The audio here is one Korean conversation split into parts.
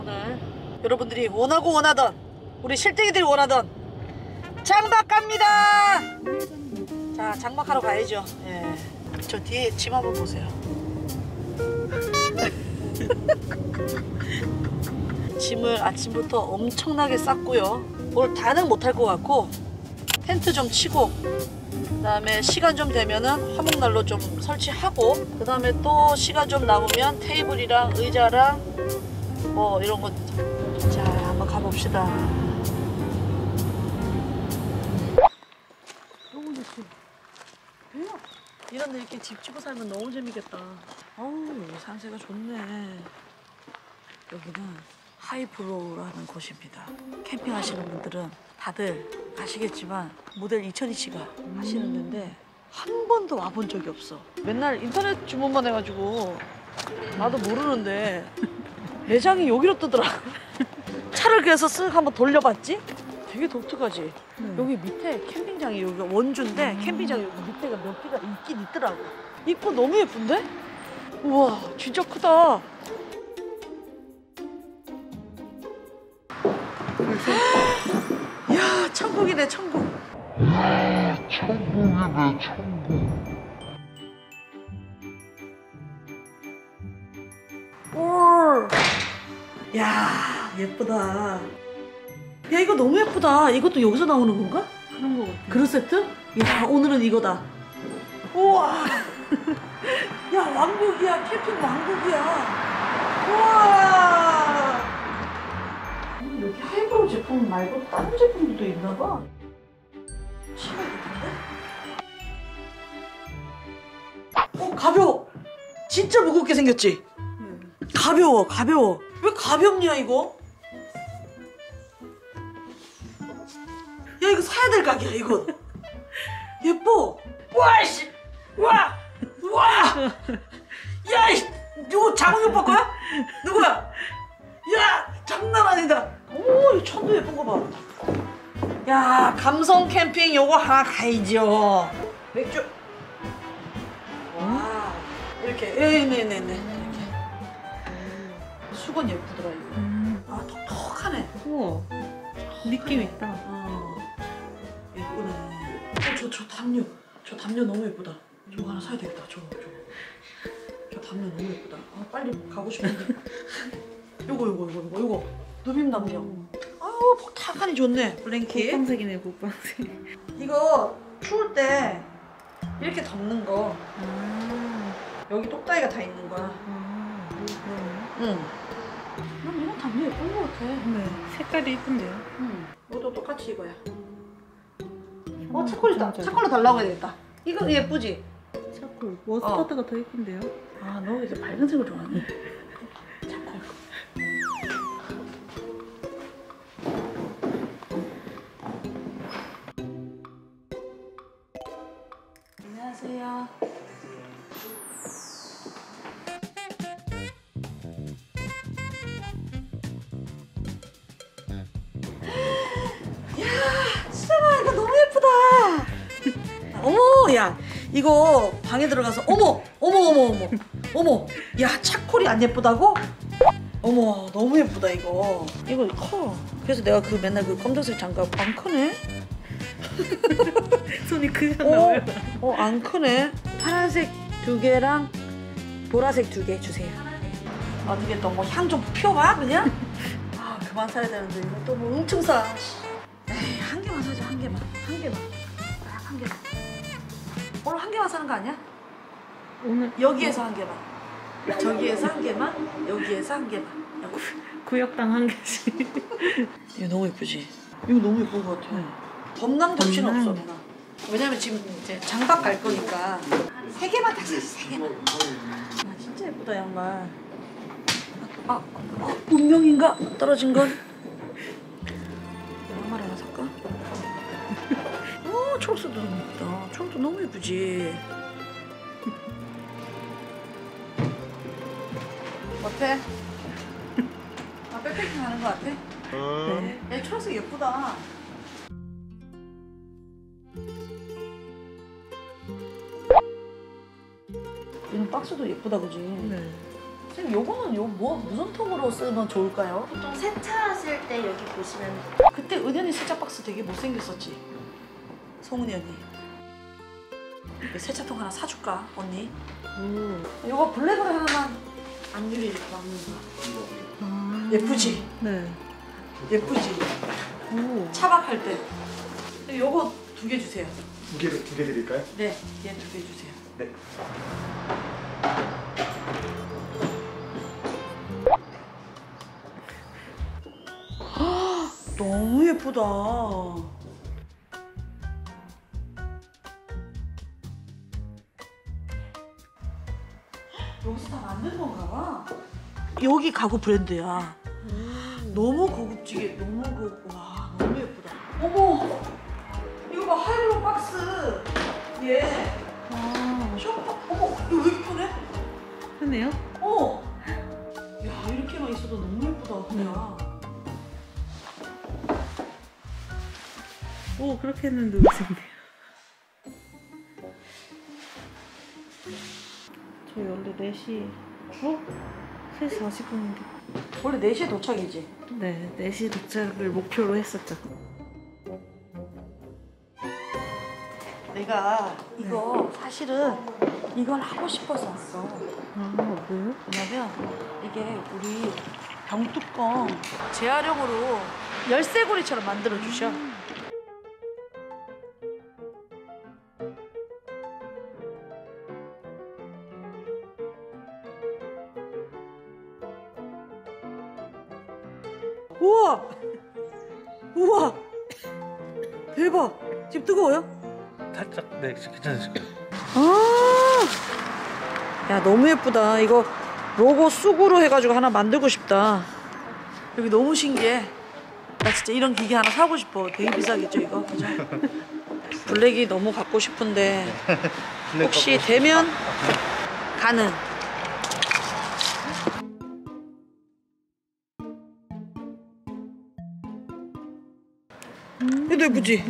오늘 여러분들이 원하고 원하던 우리 실땡이들이 원하던 장박 갑니다. 자 장박하러 가야죠. 예. 저 뒤에 짐 한번 보세요. 짐을 아침부터 엄청나게 쌌고요. 오늘 다는 못할 것 같고 텐트 좀 치고 그 다음에 시간 좀 되면은 화목난로 좀 설치하고 그 다음에 또 시간 좀 남으면 테이블이랑 의자랑 뭐 이런 거 자 한번 가봅시다. 너무 좋지. 이런 데 이렇게 집 짓고 살면 너무 재밌겠다. 어우 산세가 좋네. 여기는 하이프로라는 곳입니다. 캠핑하시는 분들은 다들 아시겠지만 모델 2002씨가 하시는 데인데 한 번도 와본 적이 없어. 맨날 인터넷 주문만 해가지고 나도 모르는데 매장이 여기로 뜨더라. 차를 그래서 쓱 한번 돌려봤지? 되게 독특하지? 여기 밑에 캠핑장이 여기 원주인데 캠핑장이 여기 밑에가 몇 개가 있긴 있더라고. 이뻐 너무 예쁜데? 우와 진짜 크다. 야 천국이네 천국. 천국이네 천국 올. 야 예쁘다. 야 이거 너무 예쁘다. 이것도 여기서 나오는 건가? 그런 거 같아. 그릇 세트? 야 오늘은 이거다. 우와. 야 왕국이야 캠핑 왕국이야. 우와. 음, 여기 하이브로 제품 말고 다른 제품도 있나 봐. 시간 있는데? 어 가벼워. 진짜 무겁게 생겼지? 응. 가벼워 가벼워. 왜 가볍냐 이거? 야 이거 사야 될 가게야 이거. 예뻐. 와씨. 와. 와. 야 이, 이거 장훈 오빠 거야? 누구야? 야 장난 아니다. 오, 이 천도 예쁜 거 봐. 야 감성 캠핑 요거 하나 가야죠. 맥주. 와 이렇게 네네네네. 수건 예쁘더라 이거. 음. 아 톡톡하네. 우와. 느낌 있다. 어 예쁘네. 어 저 저 담요 저 담요 너무 예쁘다. 저거 하나 사야 되겠다. 저거 저거. 저 담요 너무 예쁘다. 아 빨리 가고 싶은데. 요거 요거 요거 요거 요거 누빔 담요. 아우 톡탁하니 좋네. 블랭킷. 국방색이네, 국방색. 이거 추울 때 이렇게 덮는 거 아. 여기 똑딱이가 다 있는 거야. 아. 응. 난 이런 담요 예쁜 거 같아. 네. 색깔이 이쁜데요? 응. 이것도 똑같이 이거야. 어 차콜 있다. 차콜로 달라고 해야 되겠다. 이거 예쁘지? 차콜. 머스타드가 더 이쁜데요? 아 너 이제 밝은 색을 좋아하네. 이거 방에 들어가서 어머, 어머, 어머, 어머, 어머, 야, 차콜이 안 예쁘다고? 어머, 너무 예쁘다 이거. 이거 커. 그래서 내가 그 맨날 그 검정색 장갑 안 크네. 손이 그냥 어, 나와요. 어, 안 크네. 파란색 두 개랑 보라색 두 개 주세요. 어떻게 또 뭐 향 좀 피워봐 그냥? 아 그만 사야 되는데 이거 또 뭐 엄청 사. 에이 한 개만 사자 한 개만 한 개만 한 개만 사는 거 아니야? 오늘 여기에서 한 개만. 저기에서 한 개만. 여기에서 한 개만. 구역당 한 개씩. 이거 너무 예쁘지? 이거 너무 예쁜 것 같아. 범랑 접시는 범랑. 없어, 누나. 왜냐면 지금 이제 장박 갈 거니까 세 개만 딱 사지, 세 개만. 아, 진짜 예쁘다, 양말. 아, 아, 운명인가? 떨어진 건? 초록색도 너무 예쁘다. 초록도 너무 예쁘지? 어때? 아, 백패킹 하는 거 같아? 네. 야, 초록색 예쁘다. 이런 박스도 예쁘다, 그지? 네. 선생님 요거는 요 뭐 무슨 통으로 쓰면 좋을까요? 보통 세차하실 때 여기 보시면 그때 은현이 세차 박스 되게 못생겼었지? 송은이 언니 이 세차통 하나 사줄까 언니? 오. 요거 블랙으로 하나만 안 유리 남는 거 아. 예쁘지? 네. 예쁘지? 오. 차박할 때 요거 두 개 주세요 두 개를 두개 드릴까요? 네, 얘 두 개 주세요 네. 너무 예쁘다 여기서 다 만든 건가 봐 여기 가구 브랜드야 너무 고급지게 너무 고급 와 너무 예쁘다 어머 이거 봐 하이로 박스 얘 아. 쇼파 어머 이거 왜 이렇게 편해? 크네요. 어. 야 이렇게만 있어도 너무 예쁘다 그냥. 오 그렇게 했는데 웃음네요. 저희 원래 4시 어? 3시 40분인데 원래 4시에 도착이지. 네 4시 도착을 목표로 했었죠. 내가 이거 사실은 이걸 하고 싶어서 왔어. 아 뭐요? 왜냐면 이게 우리 병뚜껑 재활용으로 열쇠고리처럼 만들어 주셔. 우와! 우와! 대박! 지금 뜨거워요? 살짝 네 괜찮으실 거예요. 아, 야 너무 예쁘다. 이거 로고 쑥으로 해가지고 하나 만들고 싶다. 여기 너무 신기해. 나 진짜 이런 기계 하나 사고 싶어. 되게 비싸겠죠 이거, 그죠? 블랙이 너무 갖고 싶은데 혹시 되면 가는. 얘도 예쁘지?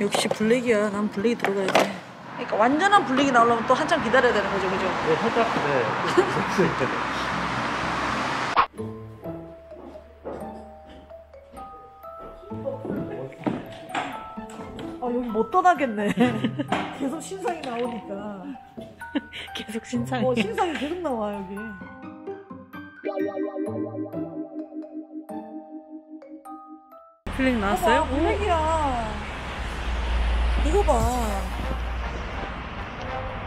역시 블랙이야. 난 블랙이 들어가야 돼. 그러니까 완전한 블랙이 나오려면 또 한참 기다려야 되는 거죠, 그죠? 네 살짝 네. 아 여기 못 떠나겠네. 계속 신상이 나오니까. 계속 신상이. 어 신상이 계속 나와 여기. 플릭 나왔어요? 봐, 블랙이야. 이거 봐.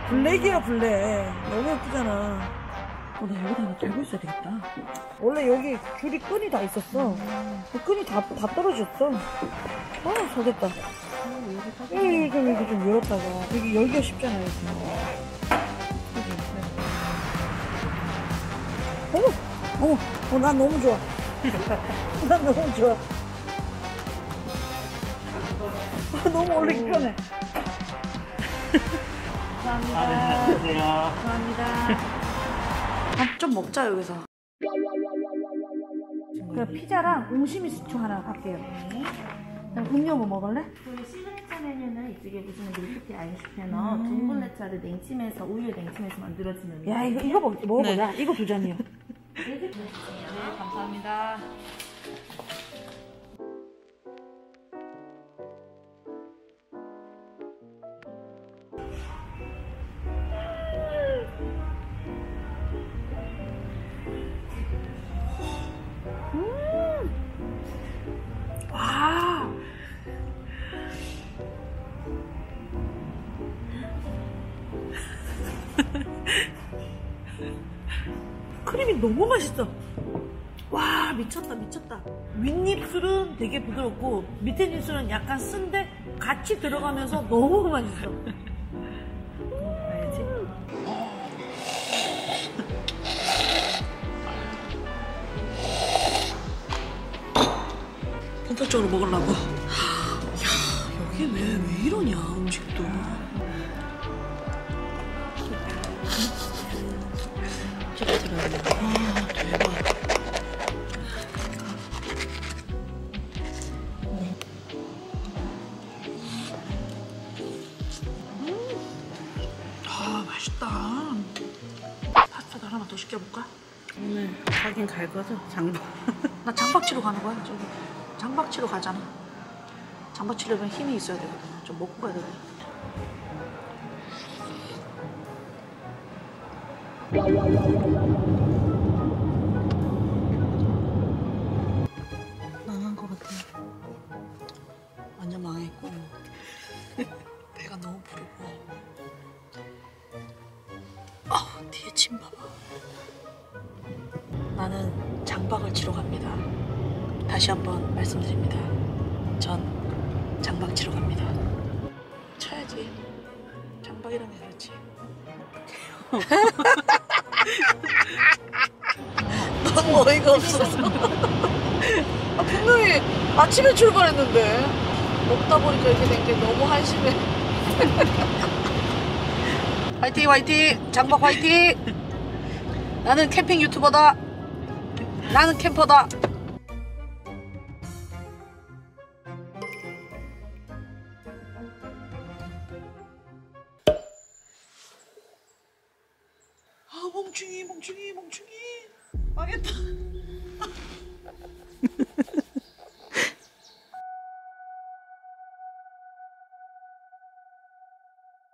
블랙이야 블랙. 너무 예쁘잖아. 어, 나 여기다 하나 달고 있어야 되겠다. 원래 여기 줄이 끈이 다 있었어. 그 끈이 다, 다 떨어졌어. 아, 잘 됐다. 여기 좀, 여기 좀 열었다가. 여기 열기가 쉽잖아, 여기. 그지? 어머! 어머! 어, 난 너무 좋아. 난 너무 좋아. 너무 올리기 편해. 감사합니다. 안녕하세요. 감사합니다. 밥 좀 먹자 여기서. 그 피자랑 옹심이 스튜 하나 갈게요. 그럼 음료 뭐 먹을래? 저희 시그니처 메뉴는 이쪽에 보시면 밀크티 아이스 패너 둥글레차를 냉침해서 우유 냉침해서 만들어지는 야 이거 이거 먹, 먹어보자. 이거 두 잔이요. 네, 감사합니다. 너무 맛있어. 와 미쳤다 미쳤다. 윗입술은 되게 부드럽고 밑에 입술은 약간 쓴데 같이 들어가면서 너무 맛있어. 알지? 본격적으로 먹으려고. 야 여기 왜 왜 이러냐 음식도. 오늘 가긴 갈 거죠? 장봐. 나 장박 치러 가는 거야. 저기 장박 치러 가잖아. 장박 치려면 힘이 있어야 되거든. 좀 먹고 가야 되거든. 망한 것 같아. 완전 망했고 배가 너무 부르고. 아 뒤에 침 봐봐. 장박을 치러 갑니다. 다시 한번 말씀드립니다. 전 장박 치러 갑니다. 쳐야지. 장박이라면 그렇지. 너무 어이가 없어서. 아, 분명히 아침에 출발했는데 먹다 보니까 이렇게 된 게 너무 한심해. 화이팅 화이팅 장박 화이팅. 나는 캠핑 유튜버다. 나는 캠퍼다. 아 멍충이 멍충이 멍충이 망했다.